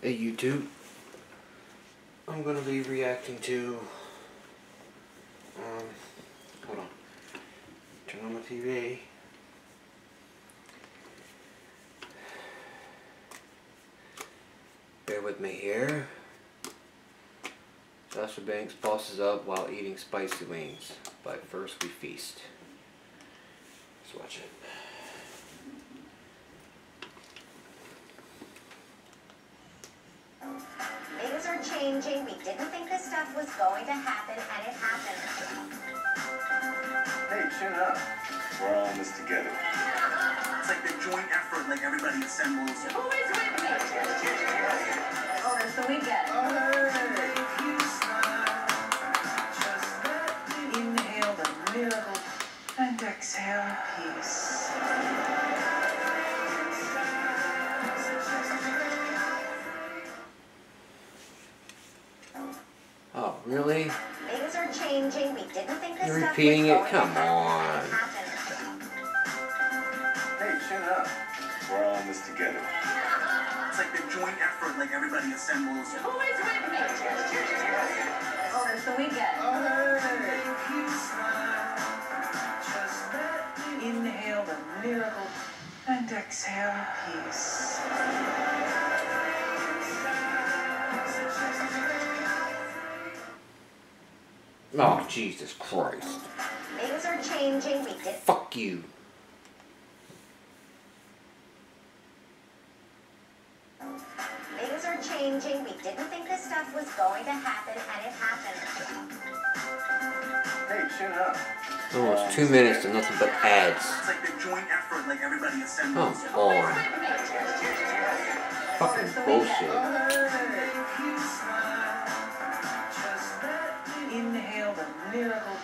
Hey YouTube, I'm gonna be reacting to, um, hold on, turn on my TV. Bear with me here. Sasha Banks bosses up while eating spicy wings, but first we feast. Let's watch it. Changing. We didn't think this stuff was going to happen, and it happened. Hey, chin up. We're all in this together. It's like the joint effort, like everybody assembles. Who is with me? Oh, there's the weekend. Oh, Inhale the miracle and exhale peace. Really? Things are changing. We didn't think this You're stuff repeating was it? going Come on. and it happened. Hey, chin up. We're all in this together. It's like the joint effort, like everybody assembles. Who is with me? Oh, there's the weekend. Oh, inhale the miracle and exhale peace. Oh, Jesus Christ. Things are changing. We did. Fuck you. Things are changing. We didn't think this stuff was going to happen, and it happened. Hey, chin up. Oh, Almost two minutes and nothing but ads. It's like the joint effort, like everybody Come on. Oh, Fucking bullshit. Miracle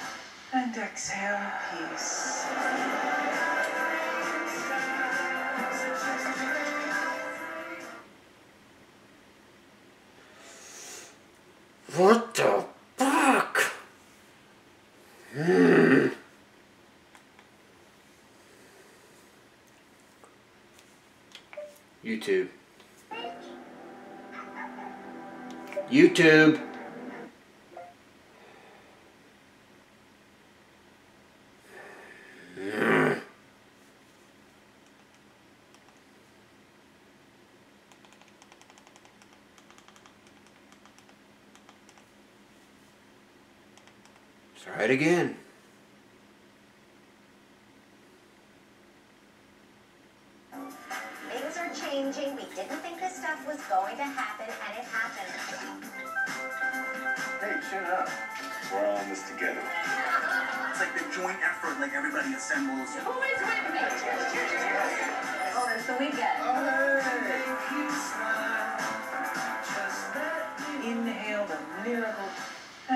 and exhale peace. What the fuck? Hmm. YouTube. YouTube. Try it again. Things are changing. We didn't think this stuff was going to happen, and it happened. Hey, chin up. We're all in this together. It's like the joint effort, like everybody assembles. Who is with me? Oh, there's the weekend.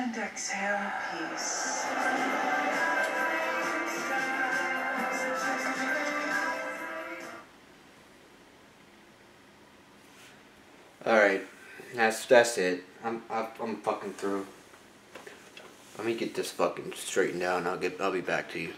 And exhale peace. All right, that's that's it. I'm I'm, fucking through. Let me get this fucking straightened out, and I'll get I'll be back to you.